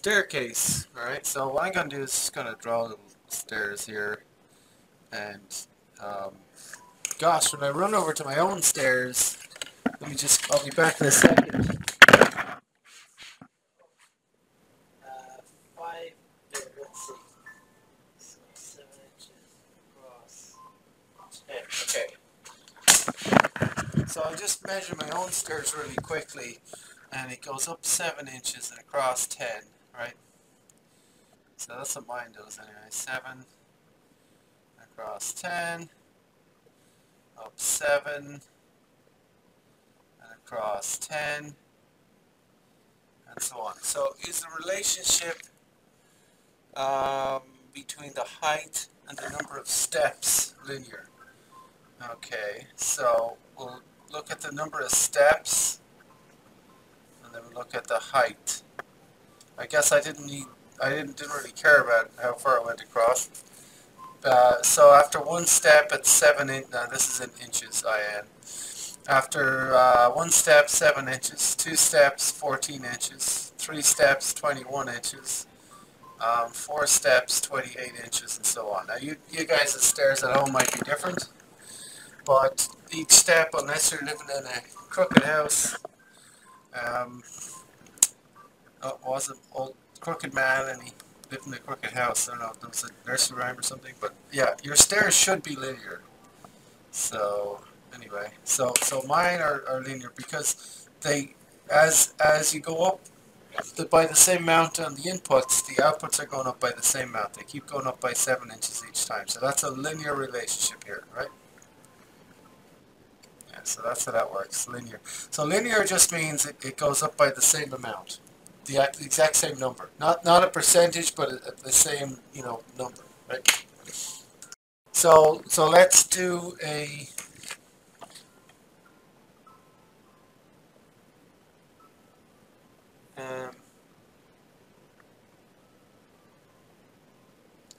staircase. Alright, so what I'm going to do is just going to draw the stairs here. And, um, gosh, when I run over to my own stairs, let me just, I'll be back in a second. So I'll just measure my own stairs really quickly and it goes up 7 inches and across 10, right? So that's what mine does anyway. 7 across 10, up 7, and across 10, and so on. So is the relationship um, between the height and the number of steps linear? Okay, so we'll look at the number of steps and then we'll look at the height. I guess I didn't need, I didn't, didn't really care about how far I went across. Uh, so after one step at 7 in, now this is in inches IN. After uh, one step 7 inches, two steps 14 inches, three steps 21 inches, um, four steps 28 inches and so on. Now you, you guys' stairs at home might be different, but each step, unless you're living in a crooked house, um, oh, was an old crooked man and he lived in a crooked house. I don't know if there was a nursery rhyme or something, but yeah, your stairs should be linear. So anyway, so so mine are, are linear because they as as you go up the, by the same amount on the inputs, the outputs are going up by the same amount. They keep going up by seven inches each time. So that's a linear relationship here, right? Yeah, so that's how that works, linear. So linear just means it, it goes up by the same amount, the, exact same number. Not not a percentage, but a, the same, you know, number, right? So, so let's do a um,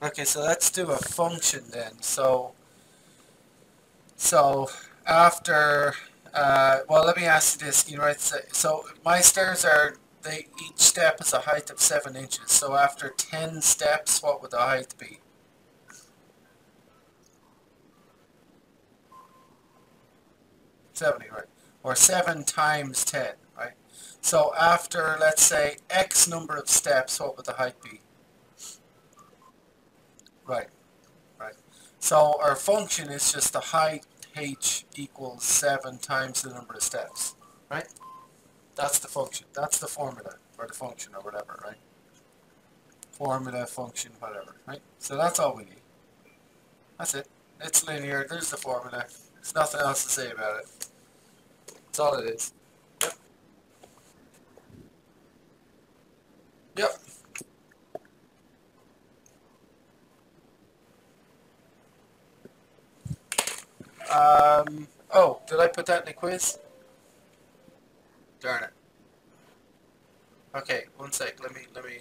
Okay, so let's do a function then. So, so after, uh, well, let me ask you this, you know, so, so my stairs are, they, each step is a height of 7 inches, so after 10 steps, what would the height be? Seventy, right? Or seven times ten, right? So after, let's say, x number of steps, what would the height be? Right, right. So our function is just the height h equals 7 times the number of steps, right? That's the function. That's the formula, or the function, or whatever, right? Formula, function, whatever, right? So that's all we need. That's it. It's linear. There's the formula. There's nothing else to say about it. That's all it is. Yep. Yep. Um, oh, did I put that in the quiz? Darn it. Okay, one sec. Let me, let me...